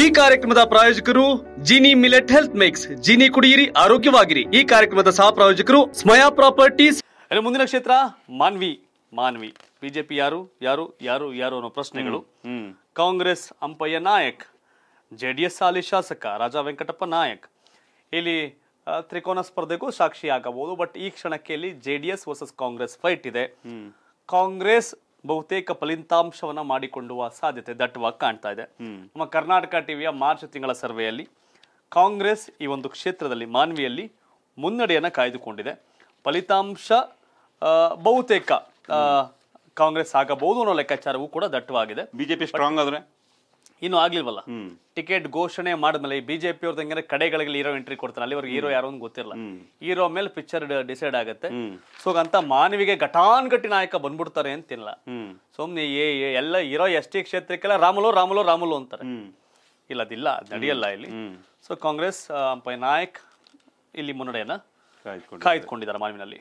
ಈ ಕಾರ್ಯಕ್ರಮದ ಪ್ರಾಯೋಜಕರು Jini millet health mix. Jini ಕುಡಿಯಿರಿ ಆರೋಗ್ಯವಾಗಿರಿ. ಈ ಕಾರ್ಯಕ್ರಮದ ಸಹ ಪ್ರಾಯೋಜಕರು ಸ್ಮಯಾ ಪ್ರಾಪರ್ಟೀಸ್. ಮುಂದಿನ ಕ್ಷೇತ್ರ ಮಾನ್ವಿ ಮಾನ್ವಿ. ಬಿಜೆಪಿ ಯಾರು ಯಾರು ಯಾರು ಯಾರು ಅನ್ನೋ ಪ್ರಶ್ನೆಗಳು. ಕಾಂಗ್ರೆಸ್ ಅಂಪಯ್ಯ ನಾಯಕ್ ಜೆಡಿಎಸ್ ಹಾಲಿ ಶಾಸಕ ರಾಜಾ ವೆಂಕಟಪ್ಪ ನಾಯಕ್. ಇಲ್ಲಿ ತ್ರಿಕೋನ ಸ್ಪರ್ಧೆಗೂ ಸಾಕ್ಷಿ ಆಗಬಹುದು ಬಟ್ ಈ ಕ್ಷಣಕ್ಕೆ ಇಲ್ಲಿ ಜೆಡಿಎಸ್ ವರ್ಸಸ್ ಕಾಂಗ್ರೆಸ್ ಫೈಟ್ ಇದೆ. ಕಾಂಗ್ರೆಸ್ ಬಹುತೇಕ ಫಲಿತಾಂಶವನ್ನ ಮಾಡಿಕೊಳ್ಳುವ ಸಾಧ್ಯತೆ ದಟ್ಟವಾಗಿ ಕಾಣ್ತಾ ಇದೆ. ನಮ್ಮ ಕರ್ನಾಟಕ ಟಿವಿಯ ಮಾರ್ಚ್ ತಿಂಗಳ ಸರ್ವೆಯಲ್ಲಿ ಕಾಂಗ್ರೆಸ್ ಈ ಒಂದು ಕ್ಷೇತ್ರದಲ್ಲಿ ಮಾನ್ವಿಯಲ್ಲಿ ಮುನ್ನಡೆಯನ್ನ ಕಾಯ್ದುಕೊಂಡಿದೆ. ಫಲಿತಾಂಶ ಬಹುತೇಕ ಕಾಂಗ್ರೆಸ್ ಆಗಬಹುದು ಅನ್ನೋ ಲೆಕ್ಕಾಚಾರವೂ ಕೂಡ ದಟ್ಟವಾಗಿದೆ. ಬಿಜೆಪಿ ಸ್ಟ್ರಾಂಗ್ ಆದ್ರೆ? ಇನ್ನು ಆಗ್ಲಿಲ್ವಲ್ಲ? ಟಿಕೆಟ್ ಘೋಷಣೆ ಮಾಡಿದ್ಮೇಲೆ ಬಿಜೆಪಿ ಅವ್ರದ್ದು ಹೆಂಗಂದ್ರೆ ಕಡೆಗಳಿಗೆ ಹೀರೋ ಎಂಟ್ರಿ ಕೊಡ್ತಾರೆ ಅಲ್ಲಿವರೆಗೆ ಹೀರೋ ಯಾರು ಗೊತ್ತಿರಲ್ಲ. ಹೀರೋ ಮೇಲೆ ಪಿಕ್ಚರ್ ಡಿಸೈಡ್ ಆಗುತ್ತೆ. ಸೊ ಅಂತ ಮಾನವಿಗೆ ಘಟಾನ್ಘಟಿ ನಾಯಕ ಬಂದ್ಬಿಡ್ತಾರೆ ಅಂತಿಲ್ಲ. ಸುಮ್ನೆ ಎಲ್ಲ ಹೀರೋ ಟಿ ಕ್ಷೇತ್ರಕ್ಕೆಲ್ಲ ರಾಮುಲು ರಾಮುಲು ರಾಮುಲು ಅಂತಾರೆ. ಇಲ್ಲ ಅದಿಲ್ಲ ಅದ್ ನಡೆಯಲ್ಲ ಇಲ್ಲಿ. ಸೊ ಕಾಂಗ್ರೆಸ್ ನಾಯಕ್ ಇಲ್ಲಿ ಮುನ್ನಡೆಯನ್ನ ಕಾಯ್ದುಕೊಂಡು ಕಾಯ್ದುಕೊಂಡಿದ್ದಾರೆ ಮಾನವಿನಲ್ಲಿ